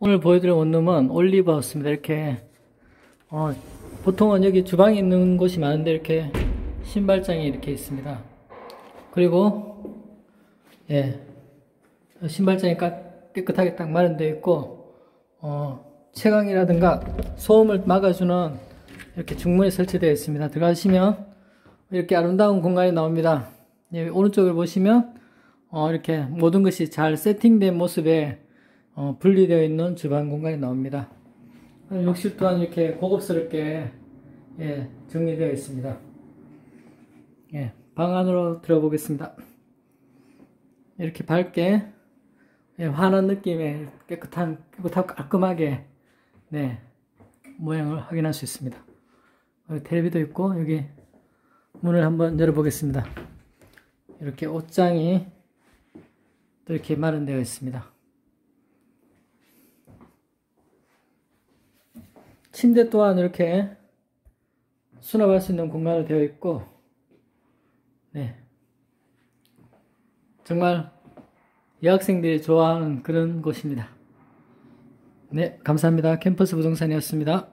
오늘 보여드릴 원룸은 올리브하우스입니다. 이렇게 어, 보통은 여기 주방이 있는 곳이 많은데 이렇게 신발장이 이렇게 있습니다. 그리고 예 신발장이 깨끗하게 딱 마련되어 있고 어, 채광이라든가 소음을 막아주는 이렇게 중문이 설치되어 있습니다. 들어가시면 이렇게 아름다운 공간이 나옵니다. 예, 오른쪽을 보시면 어, 이렇게 모든 것이 잘 세팅된 모습에 어, 분리되어 있는 주방 공간이 나옵니다. 욕실 또한 이렇게 고급스럽게 예, 정리되어 있습니다. 예, 방 안으로 들어보겠습니다. 이렇게 밝게 예, 환한 느낌의 깨끗한 깨끗하고 깔끔하게 네 모양을 확인할 수 있습니다. 텔레비도 있고 여기 문을 한번 열어보겠습니다. 이렇게 옷장이 또 이렇게 마련되어 있습니다. 침대 또한 이렇게 수납할 수 있는 공간으로 되어 있고, 네. 정말 여학생들이 좋아하는 그런 곳입니다. 네, 감사합니다. 캠퍼스 부동산이었습니다.